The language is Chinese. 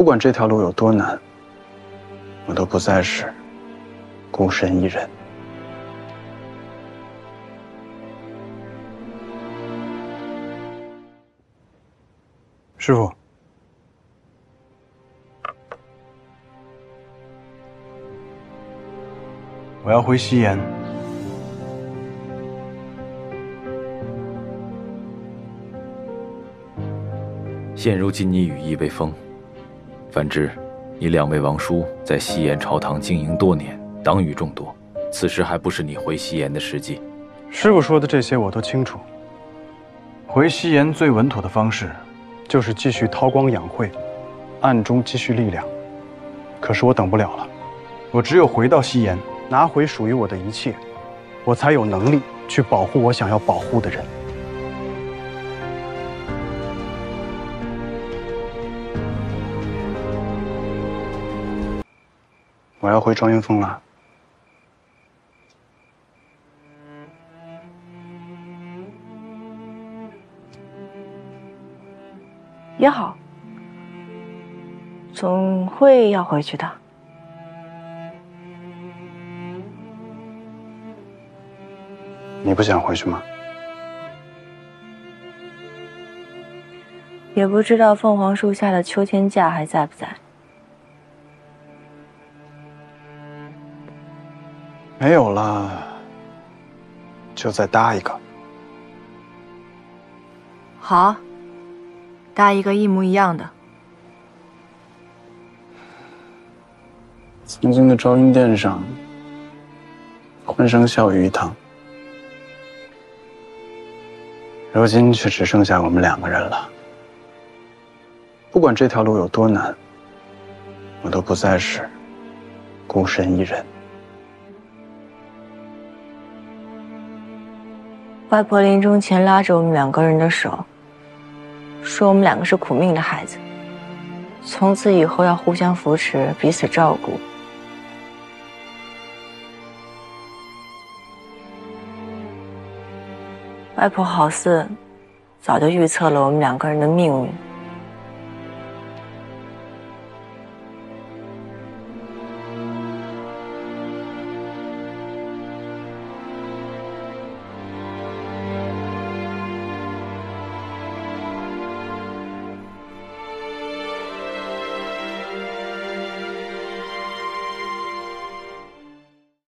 不管这条路有多难，我都不再是孤身一人。师傅，我要回西岩。现如今你羽翼未丰，反之，你两位王叔在西岩朝堂经营多年，党羽众多，此时还不是你回西岩的时机。师傅说的这些我都清楚。回西岩最稳妥的方式，就是继续韬光养晦，暗中积蓄力量。可是我等不了了，我只有回到西岩，拿回属于我的一切，我才有能力去保护我想要保护的人。我要回庄云峰了。也好，总会要回去的。你不想回去吗？也不知道凤凰树下的秋千架还在不在。没有了，就再搭一个。好，搭一个一模一样的。曾经的昭英殿上，欢声笑语一堂，如今却只剩下我们两个人了。不管这条路有多难，我都不再是孤身一人。外婆临终前拉着我们两个人的手，说我们两个是苦命的孩子，从此以后要互相扶持，彼此照顾。外婆好似早就预测了我们两个人的命运。